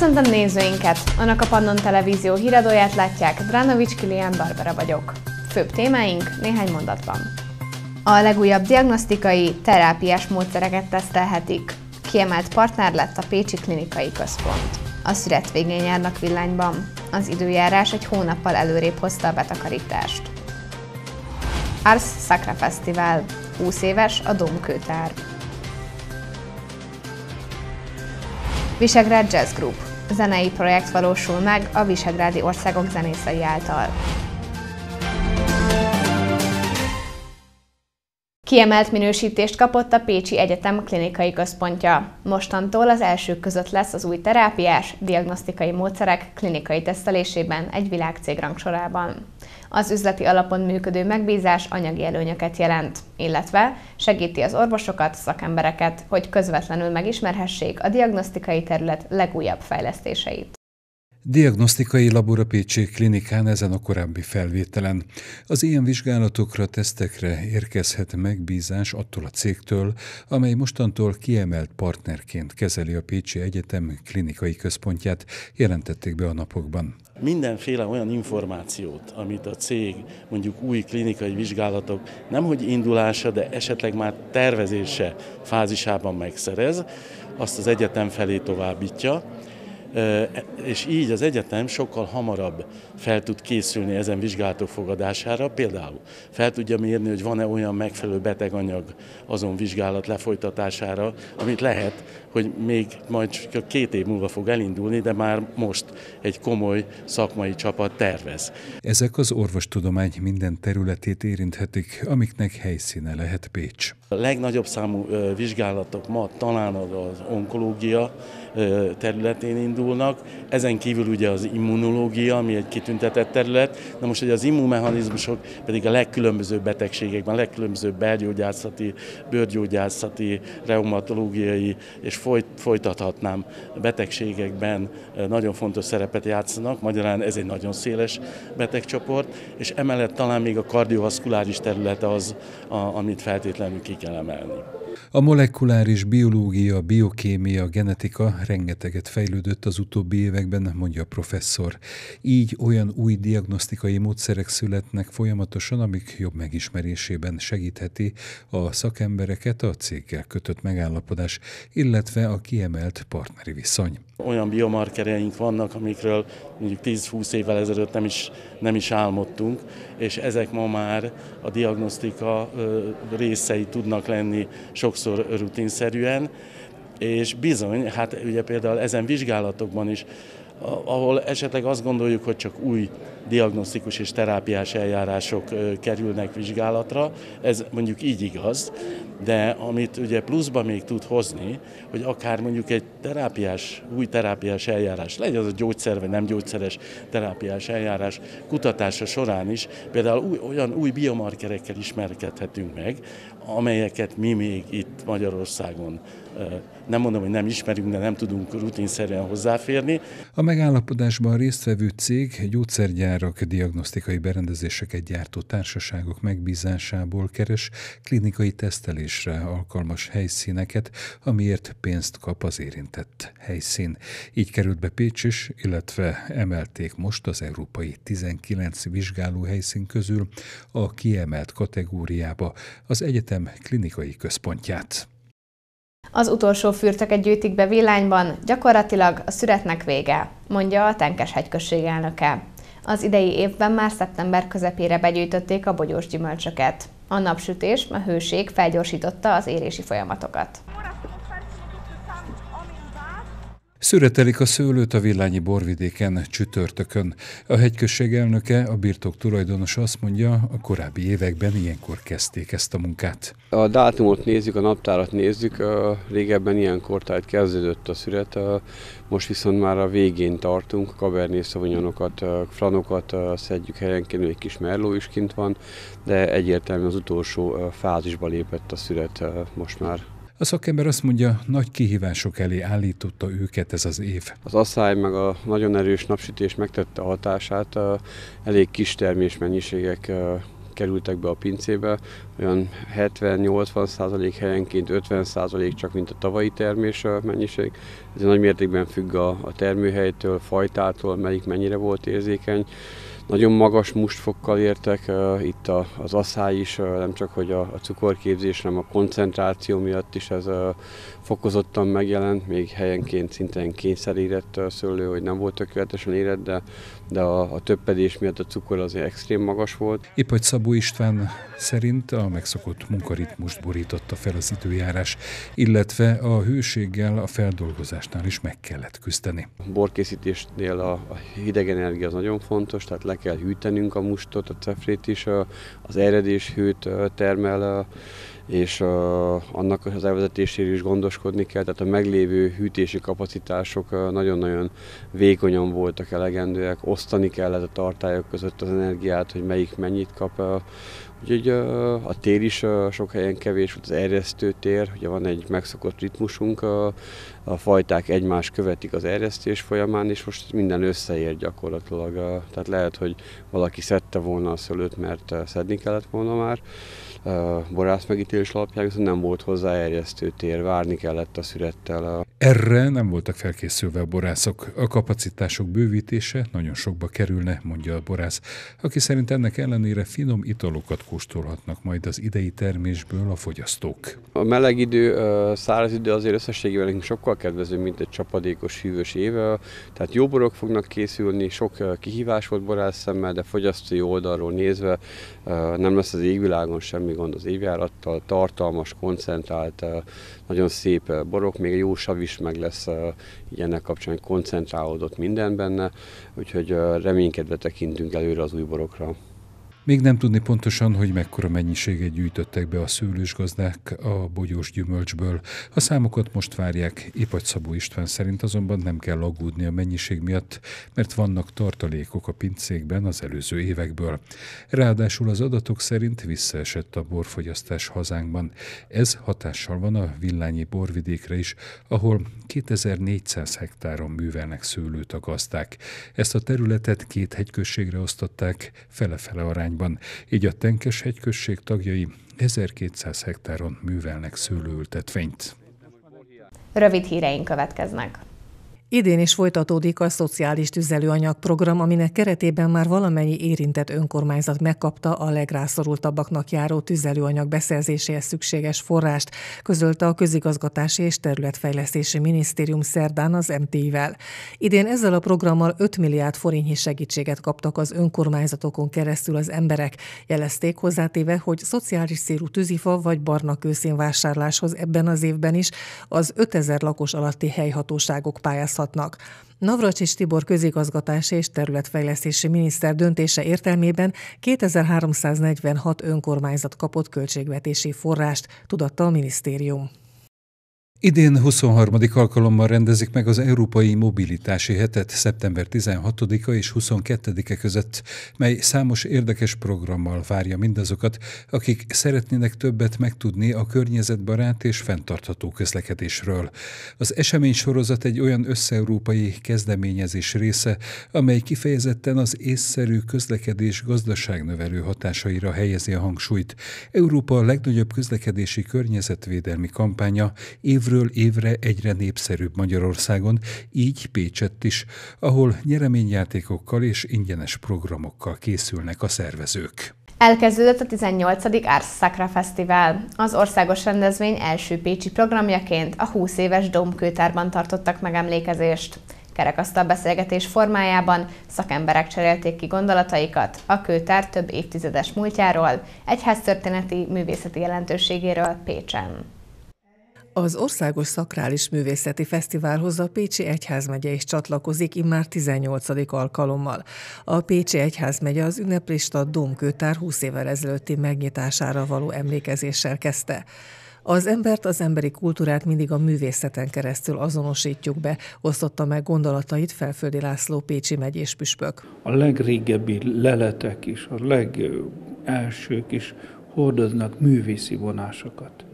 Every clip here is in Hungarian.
Köszöntöm nézőinket! Önök a Pannon Televízió híradóját látják, Dránovics Kilian Barbara vagyok. Főbb témáink néhány mondatban. A legújabb diagnosztikai, terápiás módszereket tesztelhetik. Kiemelt partner lett a Pécsi Klinikai Központ. A szüret végén járnak villányban. Az időjárás egy hónappal előrébb hozta a betakarítást. Ars Sacra Festival. 20 éves a Domkőtár. Visegrád Jazz Group. Zenei projekt valósul meg a visegrádi országok zenészei által. Kiemelt minősítést kapott a Pécsi Egyetem klinikai központja. Mostantól az elsők között lesz az új terápiás, diagnosztikai módszerek klinikai tesztelésében egy világcég rangsorában. Az üzleti alapon működő megbízás anyagi előnyöket jelent, illetve segíti az orvosokat, szakembereket, hogy közvetlenül megismerhessék a diagnosztikai terület legújabb fejlesztéseit. Diagnosztikai labor a Pécsi klinikán ezen a korábbi felvételen. Az ilyen vizsgálatokra, tesztekre érkezhet megbízás attól a cégtől, amely mostantól kiemelt partnerként kezeli a Pécsi Egyetem klinikai központját, jelentették be a napokban. Mindenféle olyan információt, amit a cég mondjuk új klinikai vizsgálatok nemhogy indulása, de esetleg már tervezése fázisában megszerez, azt az egyetem felé továbbítja, és így az egyetem sokkal hamarabb fel tud készülni ezen vizsgálatok fogadására. Például fel tudja mérni, hogy van-e olyan megfelelő beteganyag azon vizsgálat lefolytatására, amit lehet, hogy még majd csak két év múlva fog elindulni, de már most egy komoly szakmai csapat tervez. Ezek az orvostudomány minden területét érinthetik, amiknek helyszíne lehet Pécs. A legnagyobb számú vizsgálatok ma talán az onkológia területén indulnak, ezen kívül ugye az immunológia, ami egy kitüntetett terület, na most ugye az immunmechanizmusok pedig a legkülönbözőbb betegségekben, a legkülönbözőbb belgyógyászati, bőrgyógyászati, reumatológiai és folyt, folytathatnám betegségekben nagyon fontos szerepet játszanak, magyarán ez egy nagyon széles betegcsoport, és emellett talán még a kardiovaszkuláris terület az, amit feltétlenül ki kell emelni. A molekuláris biológia, biokémia, genetika rengeteget fejlődött az utóbbi években, mondja a professzor. Így olyan új diagnosztikai módszerek születnek folyamatosan, amik jobb megismerésében segítheti a szakembereket a céggel kötött megállapodás, illetve a kiemelt partneri viszony. Olyan biomarkereink vannak, amikről mondjuk 10-20 évvel ezelőtt nem is, nem is álmodtunk, és ezek ma már a diagnosztika részei tudnak lenni sokszor rutinszerűen, és bizony, hát ugye például ezen vizsgálatokban is ahol esetleg azt gondoljuk, hogy csak új diagnosztikus és terápiás eljárások kerülnek vizsgálatra, ez mondjuk így igaz, de amit ugye pluszba még tud hozni, hogy akár mondjuk egy terápiás, új terápiás eljárás, legyen az a gyógyszer vagy nem gyógyszeres terápiás eljárás kutatása során is, például új, olyan új biomarkerekkel ismerkedhetünk meg, amelyeket mi még itt Magyarországon nem mondom, hogy nem ismerünk, de nem tudunk rutinszerűen hozzáférni. A megállapodásban résztvevő cég gyógyszergyárak, diagnosztikai berendezéseket gyártó társaságok megbízásából keres klinikai tesztelésre alkalmas helyszíneket, amiért pénzt kap az érintett helyszín. Így került be Pécs is, illetve emelték most az európai 19 vizsgáló helyszín közül a kiemelt kategóriába az egyetem klinikai központját. Az utolsó fürtöket gyűjtik be villányban, gyakorlatilag a szüretnek vége, mondja a Tenkes hegyközség elnöke. Az idei évben már szeptember közepére begyűjtötték a bogyós gyümölcsöket. A napsütés, a hőség felgyorsította az érési folyamatokat. Szüretelik a szőlőt a villányi borvidéken csütörtökön. A hegyközség elnöke, a birtok tulajdonos azt mondja, a korábbi években ilyenkor kezdték ezt a munkát. A dátumot nézzük, a naptárat nézzük, régebben ilyenkor tehát kezdődött a szüret, most viszont már a végén tartunk, kaberné szavonyonokat, franokat szedjük helyenként, egy kis merló is kint van, de egyértelműen az utolsó fázisba lépett a szüret most már. A szakember azt mondja, nagy kihívások elé állította őket ez az év. Az asszály meg a nagyon erős napsütés megtette a hatását, elég kis termésmennyiségek kerültek be a pincébe, olyan 70-80 százalék helyenként 50 százalék csak, mint a tavalyi termés mennyiség. Ez nagy mértékben függ a, a termőhelytől, fajtától, melyik mennyire volt érzékeny. Nagyon magas mustfokkal értek, itt az asszály is, nem csak hogy a, cukorképzés, hanem a koncentráció miatt is ez fokozottan megjelent, még helyenként szintén kényszerírett szőlő, hogy nem volt tökéletesen érett, de, de a, a töppedés miatt a cukor azért extrém magas volt. Épp hogy Szabó István szerint a megszokott munkaritmust borította fel az időjárás, illetve a hőséggel a feldolgozásnál is meg kellett küzdeni. A borkészítésnél a, a hideg energia az nagyon fontos, tehát le kell hűtenünk a mustot, a cefrét is, az eredés hőt termel, és annak az elvezetéséről is gondoskodni kell, tehát a meglévő hűtési kapacitások nagyon-nagyon vékonyan voltak elegendőek, osztani kellett a tartályok között az energiát, hogy melyik mennyit kap. Úgyhogy a tér is sok helyen kevés volt, az erjesztő tér, ugye van egy megszokott ritmusunk, a, a fajták egymás követik az erjesztés folyamán, és most minden összeér gyakorlatilag. Tehát lehet, hogy valaki szedte volna a szőlőt, mert szedni kellett volna már, borász megítélés alapján, viszont nem volt hozzá erjesztő tér, várni kellett a szürettel. Erre nem voltak felkészülve a borászok. A kapacitások bővítése nagyon sokba kerülne, mondja a borász, aki szerint ennek ellenére finom italokat kóstolhatnak majd az idei termésből a fogyasztók. A meleg idő, száraz idő azért összességében nekünk sokkal kedvező, mint egy csapadékos, hűvös év. Tehát jó borok fognak készülni, sok kihívás volt borász szemmel, de fogyasztói oldalról nézve nem lesz az égvilágon semmi gond az évjárattal, tartalmas, koncentrált, nagyon szép borok, még jó sav is meg lesz így ennek kapcsán, koncentrálódott minden benne, úgyhogy reménykedve tekintünk előre az új borokra. Még nem tudni pontosan, hogy mekkora mennyiséget gyűjtöttek be a szőlős gazdák a bogyós gyümölcsből. A számokat most várják, Ipagy Szabó István szerint azonban nem kell aggódni a mennyiség miatt, mert vannak tartalékok a pincékben az előző évekből. Ráadásul az adatok szerint visszaesett a borfogyasztás hazánkban. Ez hatással van a villányi borvidékre is, ahol 2400 hektáron művelnek szőlőt a gazdák. Ezt a területet két hegyközségre osztották, fele-fele arányban arányban, így a Tenkes hegyközség tagjai 1200 hektáron művelnek szőlőültetvényt. Rövid híreink következnek. Idén is folytatódik a szociális tüzelőanyag program, aminek keretében már valamennyi érintett önkormányzat megkapta a legrászorultabbaknak járó tüzelőanyag beszerzéséhez szükséges forrást, közölte a Közigazgatási és Területfejlesztési Minisztérium szerdán az MT-vel. Idén ezzel a programmal 5 milliárd forintnyi segítséget kaptak az önkormányzatokon keresztül az emberek, jelezték hozzátéve, hogy szociális szérú tűzifa vagy barna kőszín vásárláshoz ebben az évben is az 5000 lakos alatti helyhatóságok pályázhatnak változhatnak. Navracsics Tibor közigazgatási és területfejlesztési miniszter döntése értelmében 2346 önkormányzat kapott költségvetési forrást, tudatta a minisztérium. Idén 23. alkalommal rendezik meg az Európai Mobilitási Hetet szeptember 16-a és 22-e között, mely számos érdekes programmal várja mindazokat, akik szeretnének többet megtudni a környezetbarát és fenntartható közlekedésről. Az esemény sorozat egy olyan összeurópai kezdeményezés része, amely kifejezetten az észszerű közlekedés gazdaságnövelő hatásaira helyezi a hangsúlyt. Európa legnagyobb közlekedési környezetvédelmi kampánya év évről évre egyre népszerűbb Magyarországon, így Pécsett is, ahol nyereményjátékokkal és ingyenes programokkal készülnek a szervezők. Elkezdődött a 18. Ars Sacra Fesztivál. Az országos rendezvény első pécsi programjaként a 20 éves Domkőtárban tartottak megemlékezést. Kerekasztal beszélgetés formájában szakemberek cserélték ki gondolataikat a kőtár több évtizedes múltjáról, egyháztörténeti művészeti jelentőségéről Pécsen. Az Országos Szakrális Művészeti Fesztiválhoz a Pécsi Egyházmegye is csatlakozik immár 18. alkalommal. A Pécsi Egyházmegye az ünneplista Domkőtár 20 évvel ezelőtti megnyitására való emlékezéssel kezdte. Az embert, az emberi kultúrát mindig a művészeten keresztül azonosítjuk be, osztotta meg gondolatait Felföldi László Pécsi megyés püspök. A legrégebbi leletek is, a legelsők is hordoznak művészi vonásokat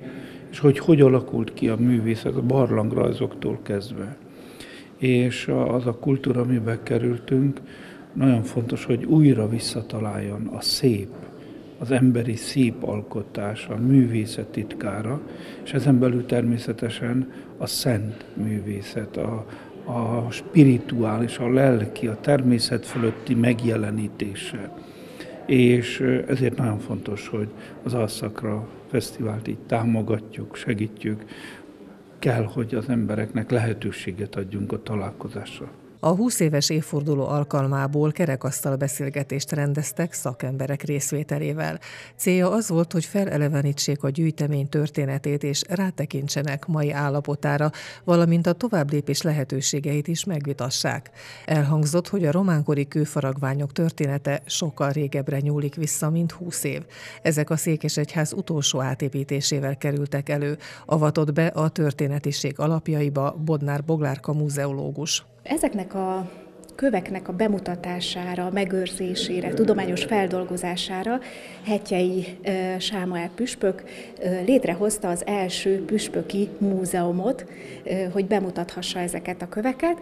és hogy hogy alakult ki a művészet a barlangrajzoktól kezdve. És az a kultúra, amiben kerültünk, nagyon fontos, hogy újra visszataláljon a szép az emberi szép alkotás, a művészet titkára, és ezen belül természetesen a szent művészet, a, a spirituális, a lelki, a természet fölötti megjelenítése. És ezért nagyon fontos, hogy az Alszakra Fesztivált így támogatjuk, segítjük, kell, hogy az embereknek lehetőséget adjunk a találkozásra. A 20 éves évforduló alkalmából kerekasztal beszélgetést rendeztek szakemberek részvételével. Célja az volt, hogy felelevenítsék a gyűjtemény történetét és rátekintsenek mai állapotára, valamint a továbblépés lehetőségeit is megvitassák. Elhangzott, hogy a románkori kőfaragványok története sokkal régebbre nyúlik vissza, mint 20 év. Ezek a Székesegyház utolsó átépítésével kerültek elő, avatott be a történetiség alapjaiba Bodnár Boglárka múzeológus. Ezeknek a köveknek a bemutatására, megőrzésére, tudományos feldolgozására Hetyei Sámuel püspök létrehozta az első püspöki múzeumot, hogy bemutathassa ezeket a köveket,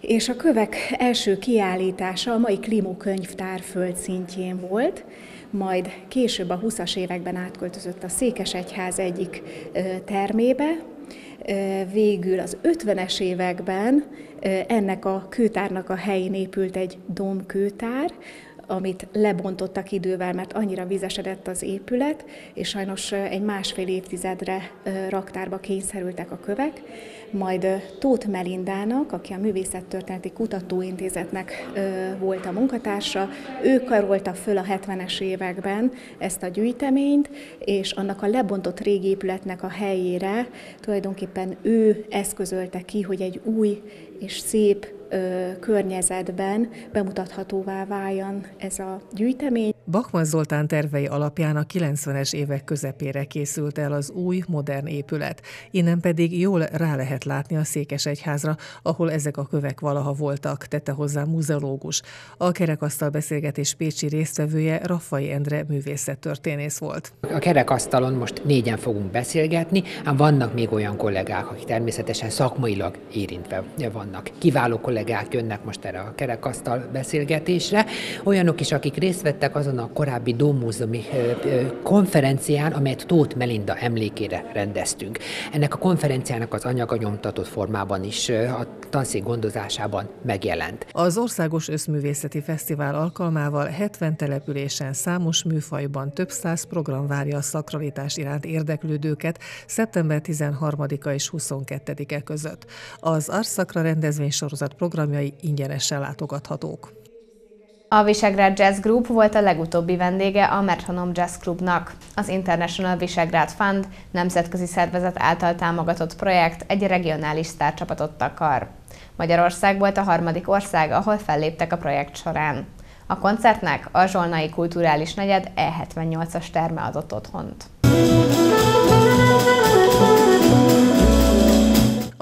és a kövek első kiállítása a mai Klimó könyvtár földszintjén volt, majd később a 20-as években átköltözött a Székesegyház egyik termébe, végül az 50-es években ennek a kőtárnak a helyén épült egy domkőtár, amit lebontottak idővel, mert annyira vizesedett az épület, és sajnos egy másfél évtizedre raktárba kényszerültek a kövek. Majd Tóth Melindának, aki a Művészettörténeti Kutatóintézetnek volt a munkatársa, ő karolta föl a 70-es években ezt a gyűjteményt, és annak a lebontott régi épületnek a helyére tulajdonképpen ő eszközölte ki, hogy egy új és szép környezetben bemutathatóvá váljon ez a gyűjtemény. Bachmann Zoltán tervei alapján a 90-es évek közepére készült el az új, modern épület. Innen pedig jól rá lehet látni a Székesegyházra, ahol ezek a kövek valaha voltak, tette hozzá muzeológus. A kerekasztal beszélgetés Pécsi résztvevője Raffai Endre művészettörténész volt. A kerekasztalon most négyen fogunk beszélgetni, ám vannak még olyan kollégák, akik természetesen szakmailag érintve vannak. Kiváló kollégák jönnek most erre a kerekasztal beszélgetésre, olyanok is, akik részt vettek azon a korábbi Dómúzeumi konferencián, amelyet Tóth Melinda emlékére rendeztünk. Ennek a konferenciának az anyaga nyomtatott formában is a tanszék gondozásában megjelent. Az Országos Összművészeti Fesztivál alkalmával 70 településen számos műfajban több száz program várja a szakralitás iránt érdeklődőket szeptember 13-a és 22-e között. Az Arszakra rendezvénysorozat programjai ingyenesen látogathatók. A Visegrád Jazz Group volt a legutóbbi vendége a Merthanom Jazz Clubnak. Az International Visegrád Fund nemzetközi szervezet által támogatott projekt egy regionális sztárcsapatot takar. Magyarország volt a harmadik ország, ahol felléptek a projekt során. A koncertnek a Zsolnai Kulturális Negyed E78-as terme adott otthont.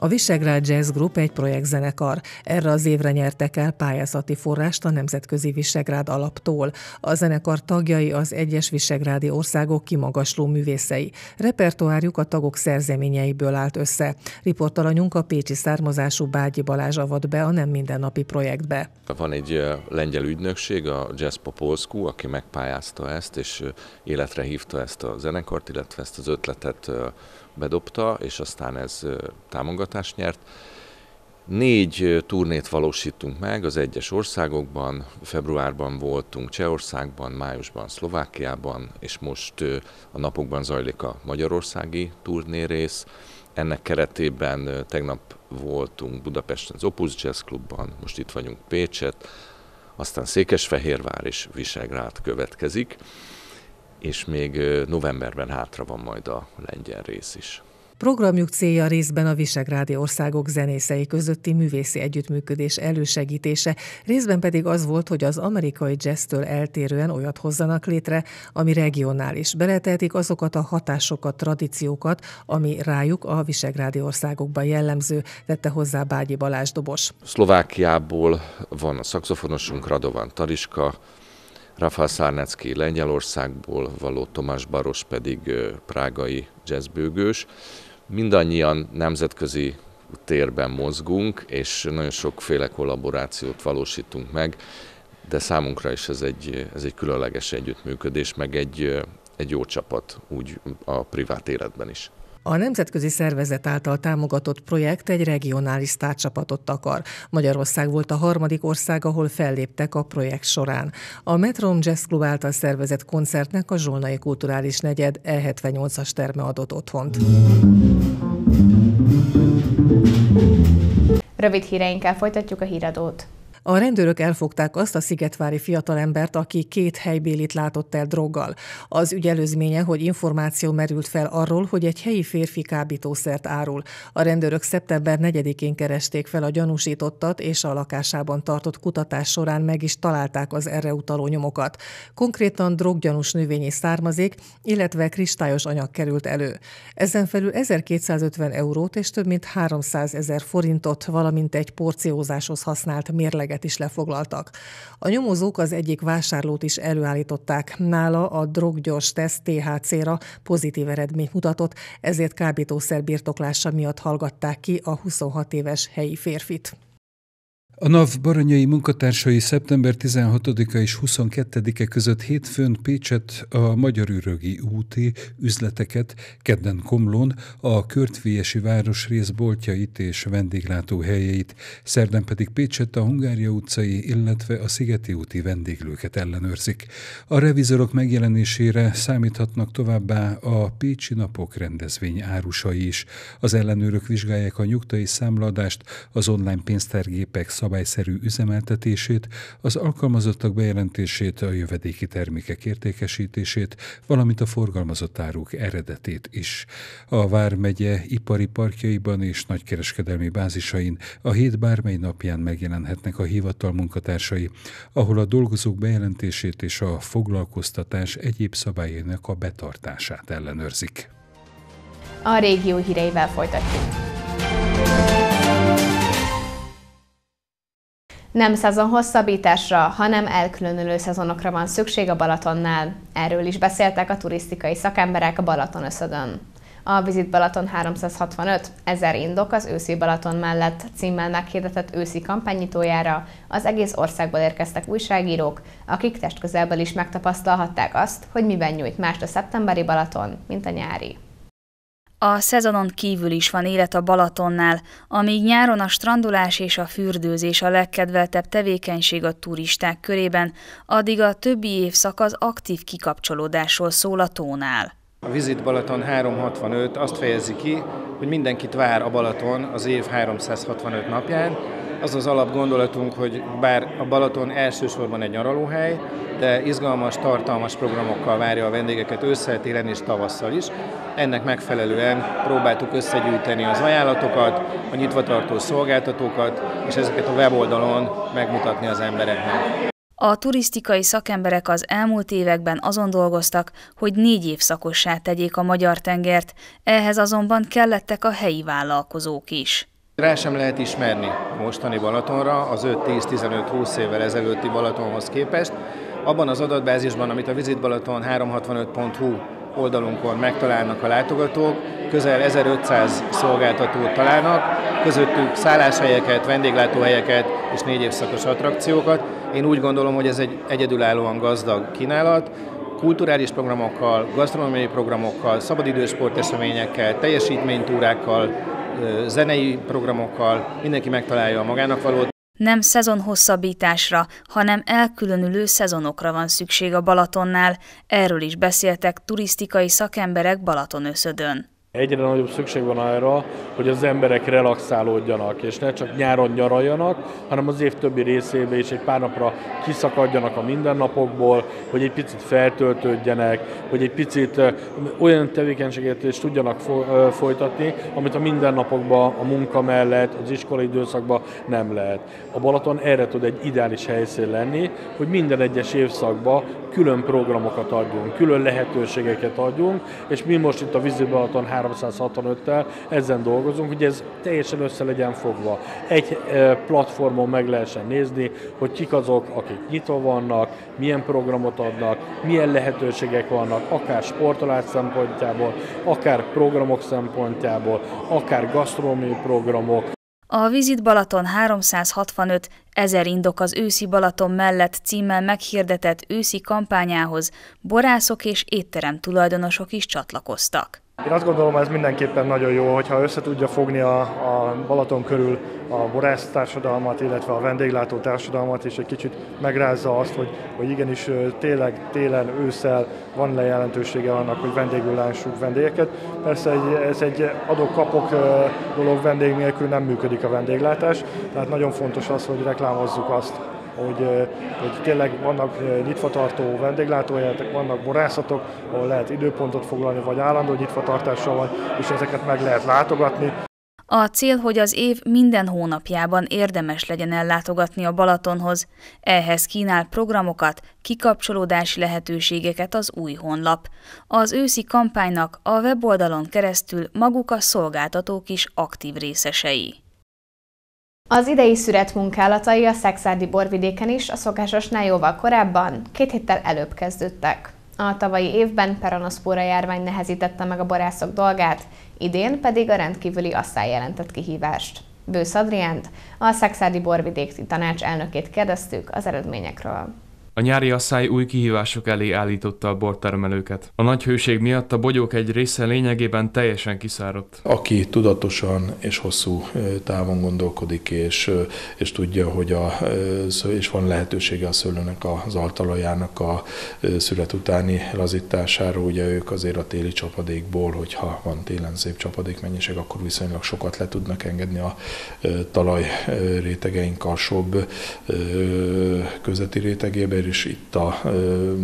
A Visegrád Jazz Group egy projektzenekar. Erre az évre nyertek el pályázati forrást a Nemzetközi Visegrád alaptól. A zenekar tagjai az egyes visegrádi országok kimagasló művészei. Repertoárjuk a tagok szerzeményeiből állt össze. Riportalanyunk a pécsi származású Bágyi Balázs avat be a nem mindennapi projektbe. Van egy lengyel ügynökség, a Jazz Popolsku, aki megpályázta ezt, és életre hívta ezt a zenekart, illetve ezt az ötletet bedobta, és aztán ez támogatást nyert. Négy turnét valósítunk meg az egyes országokban, februárban voltunk Csehországban, májusban Szlovákiában, és most a napokban zajlik a magyarországi turnérész. Ennek keretében tegnap voltunk Budapesten az Opus Jazz Clubban, most itt vagyunk Pécset, aztán Székesfehérvár és Visegrád következik és még novemberben hátra van majd a lengyel rész is. Programjuk célja részben a visegrádi országok zenészei közötti művészi együttműködés elősegítése, részben pedig az volt, hogy az amerikai jazztől eltérően olyat hozzanak létre, ami regionális. Beletehetik azokat a hatásokat, tradíciókat, ami rájuk a visegrádi országokban jellemző, tette hozzá Bágyi Balázs Dobos. Szlovákiából van a szakszofonosunk Radovan Tariska, Rafael Szárnecki Lengyelországból való, Tomás Baros pedig prágai jazzbőgős. Mindannyian nemzetközi térben mozgunk, és nagyon sokféle kollaborációt valósítunk meg. de számunkra is ez egy, ez egy különleges együttműködés, meg egy, egy jó csapat úgy a privát életben is. A nemzetközi szervezet által támogatott projekt egy regionális sztárcsapatot akar. Magyarország volt a harmadik ország, ahol felléptek a projekt során. A Metron Jazz Club által szervezett koncertnek a Zsolnai Kulturális Negyed E78-as terme adott otthont. Rövid híreinkkel folytatjuk a híradót. A rendőrök elfogták azt a szigetvári fiatalembert, aki két helybélit látott el droggal. Az ügy előzménye, hogy információ merült fel arról, hogy egy helyi férfi kábítószert árul. A rendőrök szeptember 4-én keresték fel a gyanúsítottat, és a lakásában tartott kutatás során meg is találták az erre utaló nyomokat. Konkrétan droggyanús növényi származék, illetve kristályos anyag került elő. Ezen felül 1250 eurót és több mint 300 ezer forintot, valamint egy porciózáshoz használt mérleg összeget is lefoglaltak. A nyomozók az egyik vásárlót is előállították. Nála a droggyors teszt THC-ra pozitív eredményt mutatott, ezért kábítószer birtoklása miatt hallgatták ki a 26 éves helyi férfit. A NAV baranyai munkatársai szeptember 16-a és 22-e között hétfőn Pécset a Magyar Ürögi úti üzleteket, kedden Komlón, a Körtviesi városrész boltjait és vendéglátó helyeit, szerden pedig Pécset a Hungária utcai, illetve a Szigeti úti vendéglőket ellenőrzik. A revizorok megjelenésére számíthatnak továbbá a Pécsi Napok rendezvény árusai is. Az ellenőrök vizsgálják a nyugtai számladást, az online pénztárgépek szab szabályszerű üzemeltetését, az alkalmazottak bejelentését, a jövedéki termékek értékesítését, valamint a forgalmazott áruk eredetét is. A Vármegye ipari parkjaiban és nagykereskedelmi bázisain a hét bármely napján megjelenhetnek a hivatal munkatársai, ahol a dolgozók bejelentését és a foglalkoztatás egyéb szabályainak a betartását ellenőrzik. A régió híreivel folytatjuk. Nem szezon hosszabbításra, hanem elkülönülő szezonokra van szükség a Balatonnál. Erről is beszéltek a turisztikai szakemberek a Balaton összödön. A Visit Balaton 365 ezer indok az őszi Balaton mellett címmel meghirdetett őszi kampányitójára az egész országból érkeztek újságírók, akik testközelből is megtapasztalhatták azt, hogy miben nyújt mást a szeptemberi Balaton, mint a nyári. A szezonon kívül is van élet a Balatonnál, amíg nyáron a strandolás és a fürdőzés a legkedveltebb tevékenység a turisták körében, addig a többi évszak az aktív kikapcsolódásról szól a tónál. A Visit Balaton 365 azt fejezi ki, hogy mindenkit vár a Balaton az év 365 napján, az az alapgondolatunk, hogy bár a Balaton elsősorban egy nyaralóhely, de izgalmas, tartalmas programokkal várja a vendégeket ősszel, télen és tavasszal is. Ennek megfelelően próbáltuk összegyűjteni az ajánlatokat, a nyitvatartó szolgáltatókat, és ezeket a weboldalon megmutatni az embereknek. A turisztikai szakemberek az elmúlt években azon dolgoztak, hogy négy évszakossá tegyék a magyar tengert, ehhez azonban kellettek a helyi vállalkozók is. Rá sem lehet ismerni mostani Balatonra az 5-10-15-20 évvel ezelőtti Balatonhoz képest. Abban az adatbázisban, amit a visitbalaton365.hu oldalunkon megtalálnak a látogatók, közel 1500 szolgáltatót találnak, közöttük szálláshelyeket, vendéglátóhelyeket és négy évszakos attrakciókat. Én úgy gondolom, hogy ez egy egyedülállóan gazdag kínálat, kulturális programokkal, gasztronómiai programokkal, szabadidős sporteseményekkel, teljesítménytúrákkal, zenei programokkal, mindenki megtalálja a magának valót. Nem szezon hosszabbításra, hanem elkülönülő szezonokra van szükség a Balatonnál, erről is beszéltek turisztikai szakemberek Balatonöszödön. Egyre nagyobb szükség van arra, hogy az emberek relaxálódjanak, és ne csak nyáron nyaraljanak, hanem az év többi részébe is egy pár napra kiszakadjanak a mindennapokból, hogy egy picit feltöltődjenek, hogy egy picit olyan tevékenységet is tudjanak folytatni, amit a mindennapokban, a munka mellett, az iskolai időszakban nem lehet. A Balaton erre tud egy ideális helyszín lenni, hogy minden egyes évszakban külön programokat adjunk, külön lehetőségeket adjunk, és mi most itt a Vízi Balaton 365-tel ezen dolgozunk, hogy ez teljesen össze legyen fogva. Egy platformon meg lehessen nézni, hogy kik azok, akik nyitva vannak, milyen programot adnak, milyen lehetőségek vannak, akár sportolás szempontjából, akár programok szempontjából, akár gasztronómiai programok, A Visit Balaton 365 ezer indok az őszi Balaton mellett címmel meghirdetett őszi kampányához borászok és étterem tulajdonosok is csatlakoztak. Én azt gondolom, ez mindenképpen nagyon jó, hogyha össze tudja fogni a, a Balaton körül a borász társadalmat, illetve a vendéglátó társadalmat, és egy kicsit megrázza azt, hogy, hogy igenis tényleg télen, ősszel van le jelentősége annak, hogy vendégül lássuk vendégeket. Persze egy, ez egy adok-kapok dolog, vendég nélkül nem működik a vendéglátás, tehát nagyon fontos az, hogy reklámozzuk azt, hogy, hogy tényleg vannak nyitvatartó vendéglátóhelyek, vannak borászatok, ahol lehet időpontot foglalni, vagy állandó nyitvatartással van, és ezeket meg lehet látogatni. A cél, hogy az év minden hónapjában érdemes legyen ellátogatni a Balatonhoz. Ehhez kínál programokat, kikapcsolódási lehetőségeket az új honlap. Az őszi kampánynak a weboldalon keresztül maguk a szolgáltatók is aktív részesei. Az idei szüret munkálatai a Szexárdi borvidéken is a szokásosnál jóval korábban, két héttel előbb kezdődtek. A tavalyi évben peronoszpóra járvány nehezítette meg a borászok dolgát, idén pedig a rendkívüli asszály jelentett kihívást. Bősz Adriánt, a Szexárdi borvidéki tanács elnökét kérdeztük az eredményekről. A nyári asszály új kihívások elé állította a bortermelőket. A nagy hőség miatt a bogyók egy része lényegében teljesen kiszáradt. Aki tudatosan és hosszú távon gondolkodik, és, és tudja, hogy a, és van lehetősége a szőlőnek az altalajának a szület utáni lazítására, ugye ők azért a téli csapadékból, hogyha van télen szép csapadékmennyiség, akkor viszonylag sokat le tudnak engedni a talaj rétegeink alsóbb közeti rétegébe, és itt a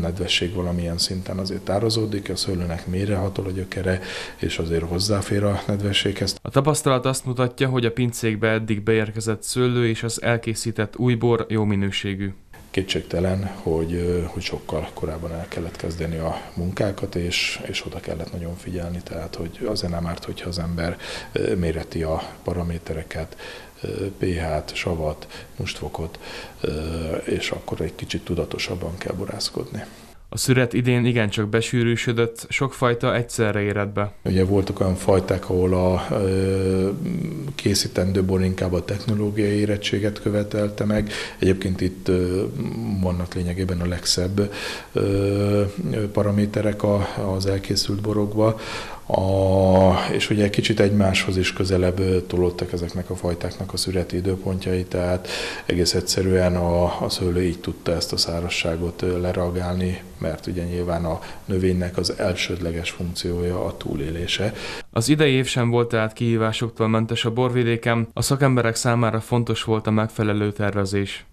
nedvesség valamilyen szinten azért tározódik, a szőlőnek mélyrehatol a gyökere, és azért hozzáfér a nedvességhez. A tapasztalat azt mutatja, hogy a pincékbe eddig beérkezett szőlő és az elkészített új bor jó minőségű kétségtelen, hogy, hogy sokkal korábban el kellett kezdeni a munkákat, és, és oda kellett nagyon figyelni, tehát hogy azért nem árt, hogyha az ember méreti a paramétereket, pH-t, savat, mustfokot, és akkor egy kicsit tudatosabban kell borászkodni. A szüret idén igencsak besűrűsödött, sokfajta egyszerre érett be. Ugye voltak olyan fajták, ahol a készítendő bor inkább a technológiai érettséget követelte meg. Egyébként itt vannak lényegében a legszebb paraméterek az elkészült borokba. A, és ugye kicsit egymáshoz is közelebb tolódtak ezeknek a fajtáknak a szüreti időpontjai, tehát egész egyszerűen a, a szőlő így tudta ezt a szárasságot lereagálni, mert ugye nyilván a növénynek az elsődleges funkciója a túlélése. Az idei év sem volt tehát kihívásoktól mentes a borvidéken, a szakemberek számára fontos volt a megfelelő tervezés.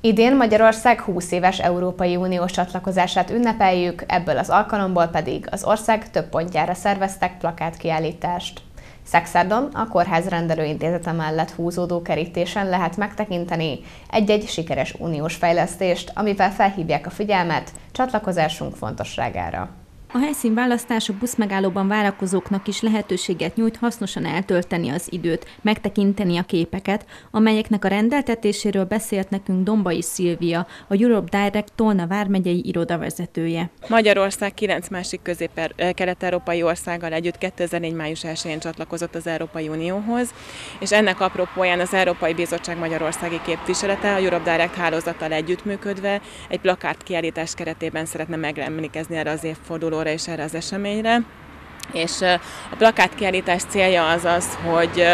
Idén Magyarország 20 éves Európai Uniós csatlakozását ünnepeljük, ebből az alkalomból pedig az ország több pontjára szerveztek plakátkiállítást. Szexárdon a Kórház rendelőintézete mellett húzódó kerítésen lehet megtekinteni egy-egy sikeres uniós fejlesztést, amivel felhívják a figyelmet csatlakozásunk fontosságára. A helyszínválasztás a buszmegállóban várakozóknak is lehetőséget nyújt hasznosan eltölteni az időt, megtekinteni a képeket, amelyeknek a rendeltetéséről beszélt nekünk Dombai Szilvia, a Europe Direct Tolna vármegyei irodavezetője. Magyarország kilenc másik közép-kelet-európai országgal együtt 2004. május 1-én csatlakozott az Európai Unióhoz, és ennek apropóján az Európai Bizottság Magyarországi képviselete a Europe Direct hálózattal együttműködve egy plakát kiállítás keretében szeretne megemlékezni erre az évfordulóra fordulóra és erre az eseményre. És a plakátkiállítás célja az az, hogy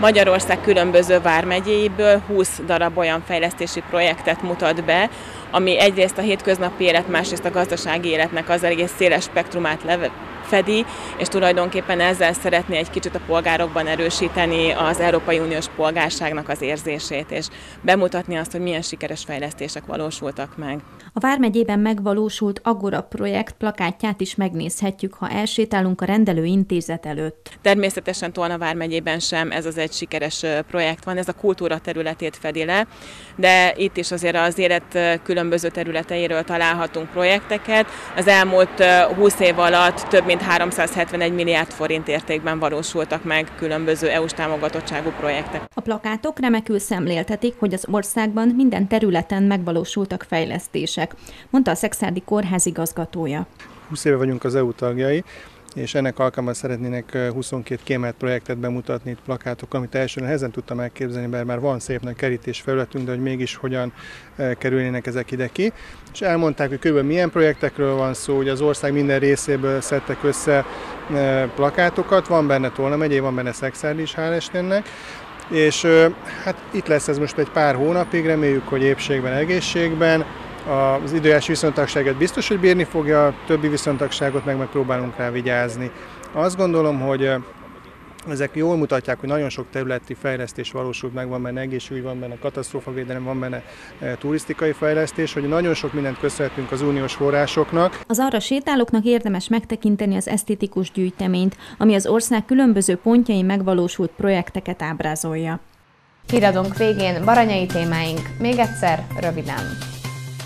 Magyarország különböző vármegyéiből 20 darab olyan fejlesztési projektet mutat be, ami egyrészt a hétköznapi élet, másrészt a gazdasági életnek az egész széles spektrumát fedi, és tulajdonképpen ezzel szeretné egy kicsit a polgárokban erősíteni az Európai Uniós polgárságnak az érzését, és bemutatni azt, hogy milyen sikeres fejlesztések valósultak meg. A Vármegyében megvalósult Agora projekt plakátját is megnézhetjük, ha elsétálunk a rendelő intézet előtt. Természetesen Tolna Vármegyében sem ez az egy sikeres projekt van, ez a kultúra területét fedi le, de itt is azért az élet különböző területeiről találhatunk projekteket. Az elmúlt 20 év alatt több mint 371 milliárd forint értékben valósultak meg különböző EU-s támogatottságú projektek. A plakátok remekül szemléltetik, hogy az országban minden területen megvalósultak fejlesztések, mondta a Szexádi Kórház igazgatója. 20 éve vagyunk az EU tagjai, és ennek alkalmával szeretnének 22 kiemelt projektet bemutatni itt plakátok, amit elsőre nehezen tudtam elképzelni, mert már van szép nagy kerítés felületünk, de hogy mégis hogyan kerülnének ezek ide ki. És elmondták, hogy kb. milyen projektekről van szó, hogy az ország minden részéből szedtek össze plakátokat, van benne Tolna megyé, van benne Szexárd is, hál' Istennek, és hát itt lesz ez most egy pár hónapig, reméljük, hogy épségben, egészségben, az időjárási viszontagságot biztos, hogy bírni fogja, a többi viszontagságot meg megpróbálunk rá vigyázni. Azt gondolom, hogy ezek jól mutatják, hogy nagyon sok területi fejlesztés valósult meg, van benne egészségügy, van benne katasztrófavédelem, van benne turisztikai fejlesztés, hogy nagyon sok mindent köszönhetünk az uniós forrásoknak. Az arra sétálóknak érdemes megtekinteni az esztétikus gyűjteményt, ami az ország különböző pontjain megvalósult projekteket ábrázolja. Híradónk végén baranyai témáink, még egyszer, röviden.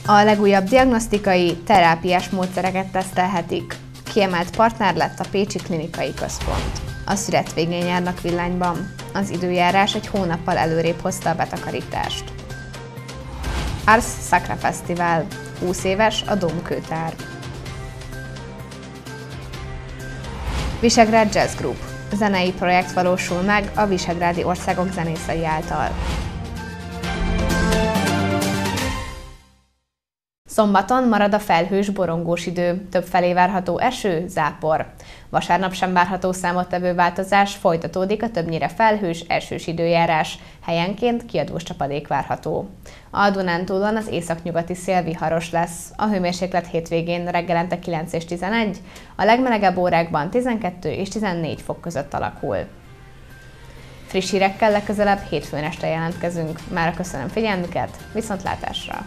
A legújabb diagnosztikai, terápiás módszereket tesztelhetik. Kiemelt partner lett a Pécsi Klinikai Központ. A szület végén járnak villányban. Az időjárás egy hónappal előrébb hozta a betakarítást. Ars Sacra Festival. 20 éves a Domkőtár. Visegrád Jazz Group. Zenei projekt valósul meg a visegrádi országok zenészei által. Szombaton marad a felhős borongós idő, több felé várható eső, zápor. Vasárnap sem várható számottevő változás, folytatódik a többnyire felhős, esős időjárás, helyenként kiadós csapadék várható. A Dunántúlon az északnyugati szél viharos lesz, a hőmérséklet hétvégén reggelente 9 és 11, a legmelegebb órákban 12 és 14 fok között alakul. Friss hírekkel legközelebb hétfőn este jelentkezünk. Mára köszönöm figyelmüket, viszontlátásra!